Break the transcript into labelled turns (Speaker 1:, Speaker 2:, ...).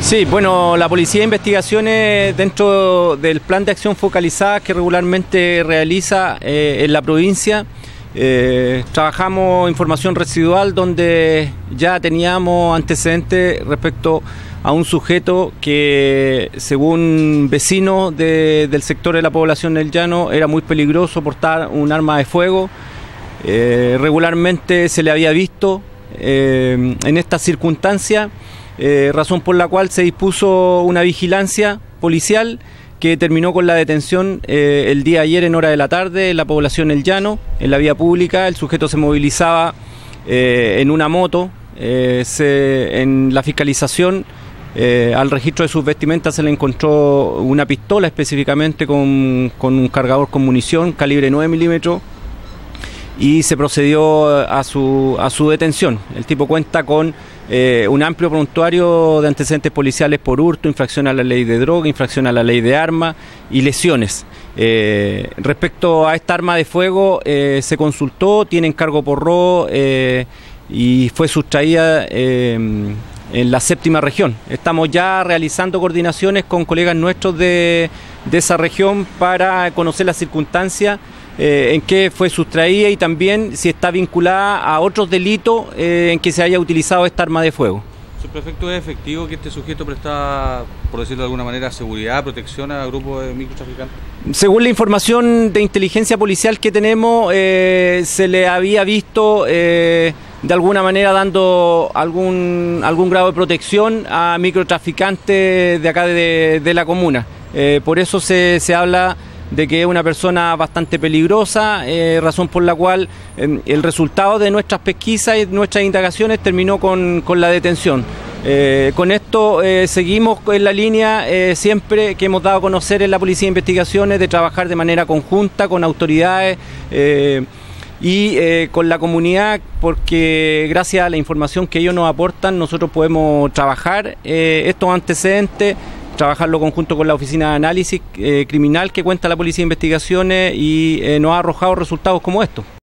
Speaker 1: Sí, bueno, la Policía de Investigaciones dentro del plan de acción focalizada que regularmente realiza eh, en la provincia, eh, trabajamos información residual donde ya teníamos antecedentes respecto a un sujeto que, según vecinos del sector de la población del llano, era muy peligroso portar un arma de fuego. Eh, regularmente se le había visto en esta circunstancia eh, razón por la cual se dispuso una vigilancia policial que terminó con la detención eh, el día ayer en hora de la tarde en la población El Llano, en la vía pública. El sujeto se movilizaba eh, en una moto. en la fiscalización, al registro de sus vestimentas se le encontró una pistola específicamente con, con un cargador con munición calibre 9 milímetros y se procedió a su, a su detención. El tipo cuenta con eh, un amplio prontuario de antecedentes policiales por hurto, infracción a la ley de droga, infracción a la ley de armas y lesiones. Eh, respecto a esta arma de fuego, eh, se consultó, tiene encargo por robo y fue sustraída en la séptima región. Estamos ya realizando coordinaciones con colegas nuestros de, de esa región para conocer las circunstancias eh, en qué fue sustraída y también si está vinculada a otros delitos eh, en que se haya utilizado esta arma de fuego.
Speaker 2: ¿Subprefecto es efectivo que este sujeto presta, por decirlo de alguna manera, seguridad, protección a grupos de microtraficantes?
Speaker 1: Según la información de inteligencia policial que tenemos, eh, se le había visto de alguna manera dando algún, algún grado de protección a microtraficantes de acá de, la comuna. por eso se, se habla de que es una persona bastante peligrosa, eh, razón por la cual em, el resultado de nuestras pesquisas y nuestras indagaciones terminó con, la detención. Eh, con esto eh, seguimos en la línea siempre que hemos dado a conocer en la Policía de Investigaciones de trabajar de manera conjunta con autoridades y con la comunidad porque gracias a la información que ellos nos aportan nosotros podemos trabajar estos antecedentes trabajarlo conjunto con la Oficina de Análisis eh, Criminal que cuenta la Policía de Investigaciones y eh, nos ha arrojado resultados como estos.